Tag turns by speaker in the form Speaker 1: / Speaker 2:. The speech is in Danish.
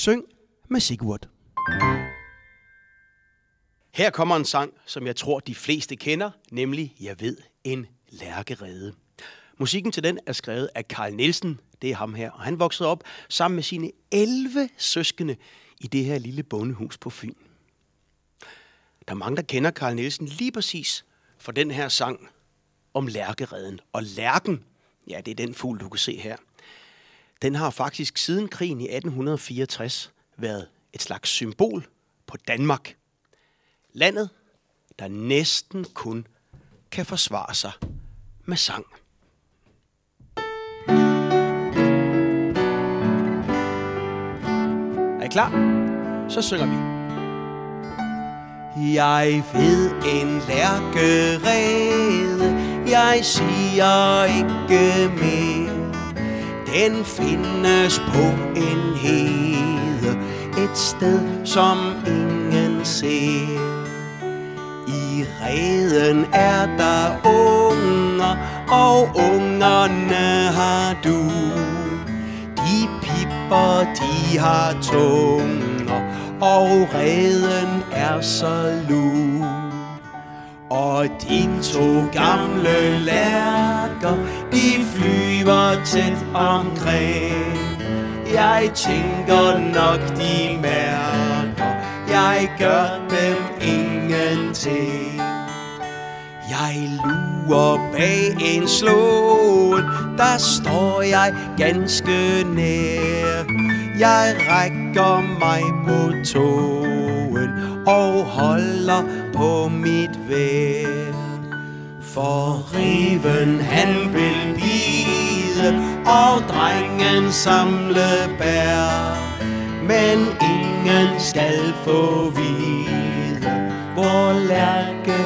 Speaker 1: Syng med Sigurd. Her kommer en sang, som jeg tror, de fleste kender, nemlig Jeg ved en lærkerede. Musikken til den er skrevet af Karl Nielsen, det er ham her, og han voksede op sammen med sine 11 søskende i det her lille bondehus på Fyn. Der er mange, der kender Karl Nielsen lige præcis for den her sang om lærkereden. Og lærken, ja, det er den fugl, du kan se her. Den har faktisk siden krigen i 1864 været et slags symbol på Danmark. Landet, der næsten kun kan forsvare sig med sang. Er I klar? Så synger vi. Jeg ved en lærkerede, jeg siger ikke mere. Den findes på en hede, et sted som ingen ser. I reden er der unger, og ungerne har du. De pipper, de har tunger, og reden er så lun. Og de to gamle lærker, de flyver tæt omkring. Jeg tænker nok, de mærker, jeg gør dem ingenting. Jeg lurer bag en slåen, der står jeg ganske nær. Jeg rækker mig på tåen og holder på mit vær. For riven han vil bide, og drengen samle bær. Men ingen skal få vide, hvor lærke